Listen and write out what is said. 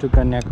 To Kanyakumari.